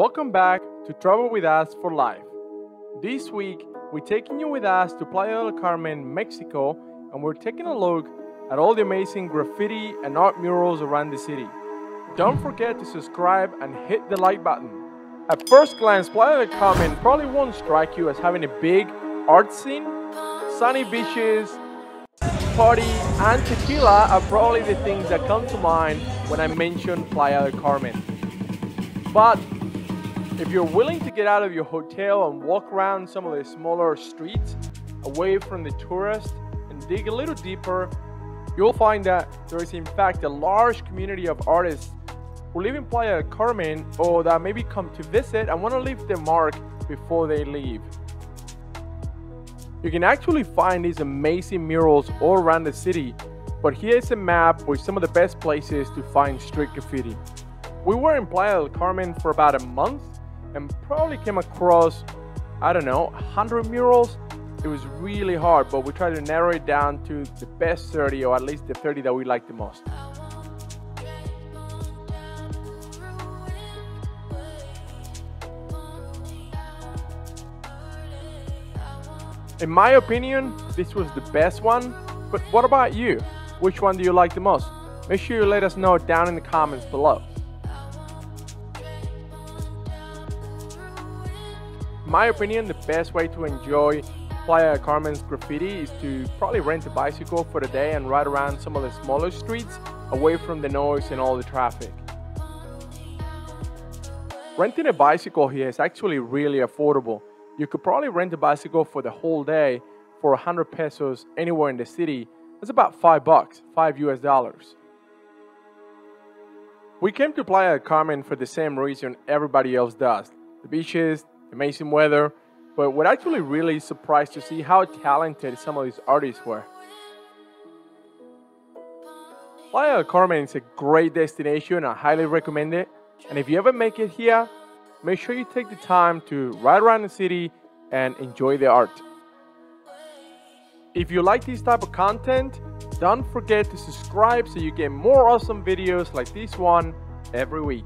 Welcome back to Travel with Us for Life. This week, we're taking you with us to Playa del Carmen, Mexico, and we're taking a look at all the amazing graffiti and art murals around the city. Don't forget to subscribe and hit the like button. At first glance, Playa del Carmen probably won't strike you as having a big art scene. Sunny beaches, party, and tequila are probably the things that come to mind when I mention Playa del Carmen. But if you're willing to get out of your hotel and walk around some of the smaller streets away from the tourists and dig a little deeper, you'll find that there is in fact a large community of artists who live in Playa Carmen or that maybe come to visit and want to leave their mark before they leave. You can actually find these amazing murals all around the city, but here's a map with some of the best places to find street graffiti. We were in Playa del Carmen for about a month and probably came across, I don't know, 100 murals. It was really hard, but we tried to narrow it down to the best 30 or at least the 30 that we liked the most. In my opinion, this was the best one, but what about you? Which one do you like the most? Make sure you let us know down in the comments below. My opinion, the best way to enjoy Playa Carmen's graffiti is to probably rent a bicycle for the day and ride around some of the smaller streets away from the noise and all the traffic. Renting a bicycle here is actually really affordable. You could probably rent a bicycle for the whole day for 100 pesos anywhere in the city. That's about 5 bucks, 5 US dollars. We came to Playa Carmen for the same reason everybody else does. The beaches, amazing weather, but we're actually really surprised to see how talented some of these artists were. Playa del Carmen is a great destination, I highly recommend it. And if you ever make it here, make sure you take the time to ride around the city and enjoy the art. If you like this type of content, don't forget to subscribe so you get more awesome videos like this one every week.